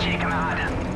Check him out.